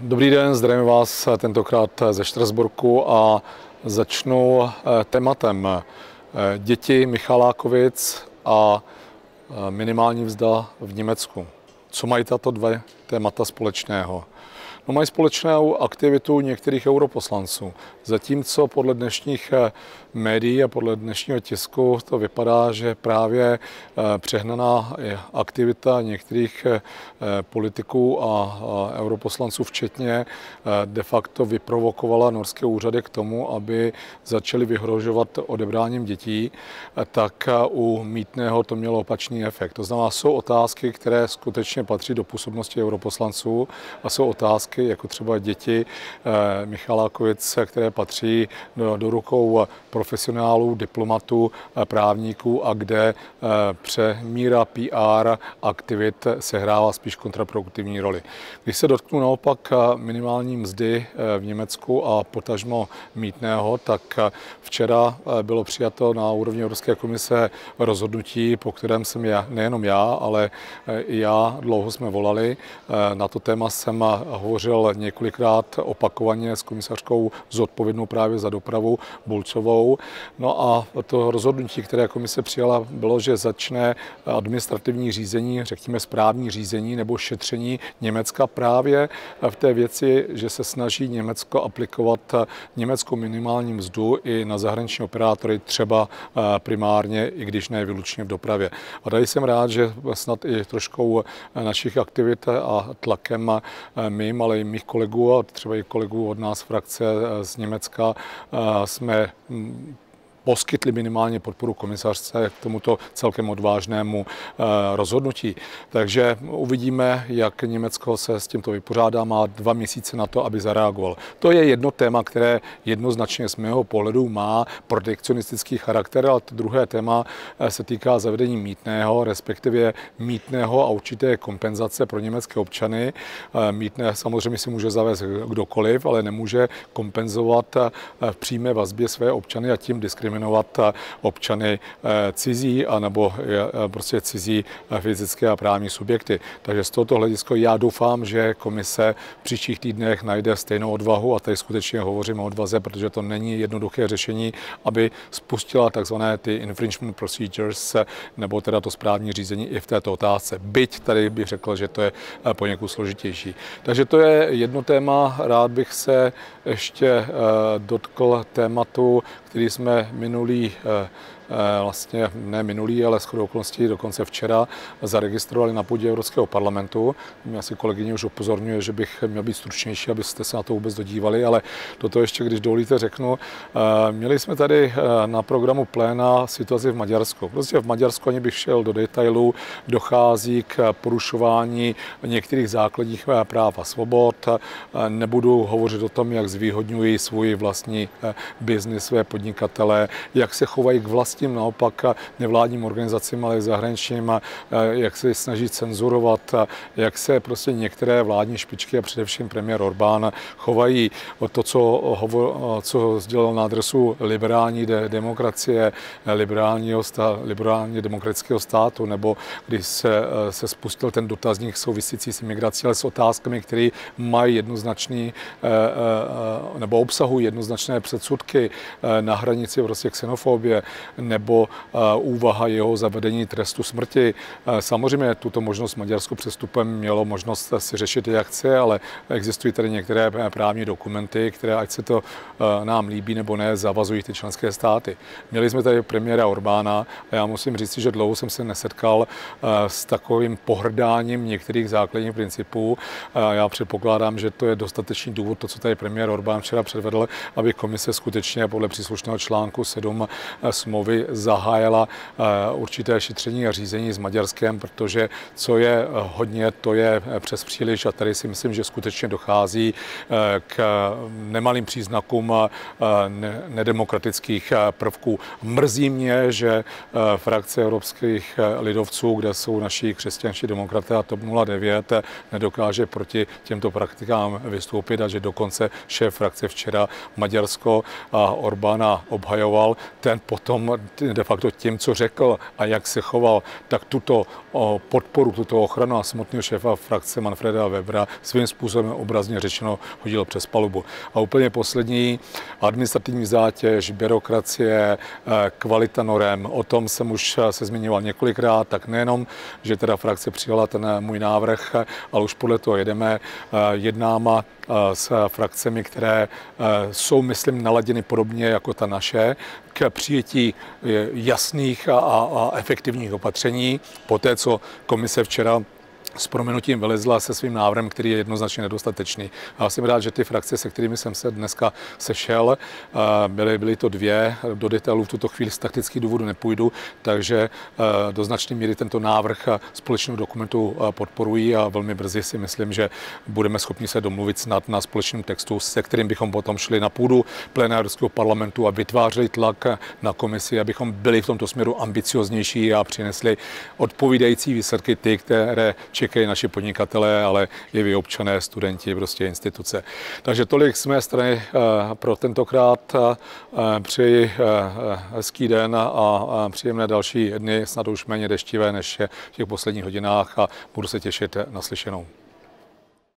Dobrý den, zdravím vás tentokrát ze Štrasburku a začnu eh, tématem eh, děti Michalákovic a eh, minimální vzda v Německu. Co mají tato dvě témata společného? No, mají společnou aktivitu některých europoslanců. Zatímco podle dnešních eh, médií a podle dnešního tisku to vypadá, že právě eh, přehnaná aktivita některých eh, politiků a europoslanců včetně de facto vyprovokovala norské úřady k tomu, aby začaly vyhrožovat odebráním dětí, tak u mítného to mělo opačný efekt. To znamená, jsou otázky, které skutečně patří do působnosti europoslanců a jsou otázky, jako třeba děti Michalákovic, které patří do, do rukou profesionálů, diplomatů, právníků a kde eh, přemíra PR aktivit sehrává spíš kontraproduktivní roli. Když se dotknu naopak eh, minimální mzdy eh, v Německu a potažmo mítného, tak včera bylo přijato na úrovni Evropské komise rozhodnutí, po kterém jsem já, nejenom já, ale i já dlouho jsme volali. Na to téma jsem hovořil několikrát opakovaně s komisařkou zodpovědností odpovědnou právě za dopravu Bulcovou. No a to rozhodnutí, které komise přijala, bylo, že začne administrativní řízení, řekněme správní řízení nebo šetření Německa právě v té věci, že se snaží Německo aplikovat německou minimální mzdu i na zahraniční operátory, třeba eh, primárně, i když ne vylučně v dopravě. A tady jsem rád, že snad i troškou našich aktivit a tlakem eh, mým, ale i mých kolegů a třeba i kolegů od nás frakce eh, z Německa Německa jsme mm, poskytli minimálně podporu komisařce k tomuto celkem odvážnému eh, rozhodnutí. Takže uvidíme, jak Německo se s tímto vypořádá. Má dva měsíce na to, aby zareagoval. To je jedno téma, které jednoznačně z mého pohledu má protekcionistický charakter, ale to druhé téma eh, se týká zavedení mítného, respektive mítného a určité kompenzace pro německé občany. Eh, mítné samozřejmě si může zavést kdokoliv, ale nemůže kompenzovat v přímé vazbě své občany a tím diskriminovat diskriminovat občany eh, cizí anebo eh, prostě cizí eh, fyzické a právní subjekty. Takže z tohoto hlediska já doufám, že komise v příštích týdnech najde stejnou odvahu a tady skutečně hovořím o odvaze, protože to není jednoduché řešení, aby spustila takzvané ty infringement procedures nebo teda to správní řízení i v této otázce. Byť tady bych řekl, že to je poněkud složitější. Takže to je jedno téma. Rád bych se ještě dotkl tématu, který jsme minulý eh, vlastně ne minulý, ale shodou okolností dokonce včera zaregistrovali na půdě Evropského parlamentu. Mě asi kolegyně už upozorňuje, že bych měl být stručnější, abyste se na to vůbec dodívali, ale toto ještě, když dovolíte, řeknu. Eh, měli jsme tady eh, na programu pléna situaci v Maďarsku. Prostě v Maďarsku, ani bych šel do detailů, dochází k porušování některých základních práv a svobod. Nebudu hovořit o tom, jak zvýhodňují svůj vlastní biznis, své podnikatele, jak se chovají k vlastní tím naopak nevládním organizacím, ale i zahraničním, jak se snaží cenzurovat, jak se prostě některé vládní špičky a především premiér Orbán chovají. O to, co, hovo, co sdělal na adresu liberální de, demokracie, liberálního stá, liberálně demokratického státu, nebo když se, se spustil ten dotazník souvisící s imigrací, ale s otázkami, které mají jednoznačný eh, eh, nebo obsahují jednoznačné předsudky na hranici prostě xenofobie, nebo eh, úvaha jeho zavedení trestu smrti. Eh, samozřejmě tuto možnost Maďarsko přestupem mělo možnost si řešit, jak chce, ale existují tady některé právní dokumenty, které, ať se to eh, nám líbí nebo ne, zavazují ty členské státy. Měli jsme tady premiéra Orbána a já musím říct, že dlouho jsem se nesetkal s takovým pohrdáním některých základních principů. Já předpokládám, že to je dostatečný důvod, to, co tady premiér Orbán včera předvedl, aby komise skutečně podle příslušného článku 7 smlouvy zahájila eh, určité šetření a řízení s Maďarskem, protože co je eh, hodně, to je eh, přes příliš a tady si myslím, že skutečně dochází k nemalým příznakům nedemokratických prvků. Mrzí mě, že frakce evropských lidovců, kde jsou naši křesťanští demokraté a TOP 09, nedokáže proti těmto praktikám vystoupit a že dokonce šéf frakce včera Maďarsko a Orbána obhajoval, ten potom de facto tím, co řekl a jak se choval, tak tuto podporu, tuto ochranu a samotného šéfa frakce Manfreda Webera svým způsobem obrazně řečeno hodil přes palubu. A úplně poslední, administrativní zátěž, byrokracie, kvalita norem, o tom jsem už se zmiňoval několikrát, tak nejenom, že teda frakce přijala ten můj návrh, ale už podle toho jedeme, jednáma s frakcemi, které jsou, myslím, naladěny podobně jako ta naše, k přijetí jasných a, a efektivních opatření. Poté, co komise včera s proměnutím vylezla se svým návrhem, který je jednoznačně nedostatečný. A jsem rád, že ty frakce, se kterými jsem se dneska sešel, byly, byly to dvě, do detailů v tuto chvíli z taktických důvodů nepůjdu, takže do značné míry tento návrh společného dokumentu podporují a velmi brzy si myslím, že budeme schopni se domluvit snad na společném textu, se kterým bychom potom šli na půdu plenárského parlamentu a vytvářeli tlak na komisi, abychom byli v tomto směru ambicioznější a přinesli odpovídající výsledky ty, které čekají naši podnikatelé, ale i vy občané, studenti, prostě instituce. Takže tolik z mé strany eh, pro tentokrát. Eh, přeji eh, hezký den a příjemné další dny, snad už méně deštivé než v těch posledních hodinách a budu se těšit na slyšenou.